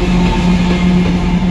フフフ。